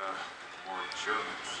uh, more Germans.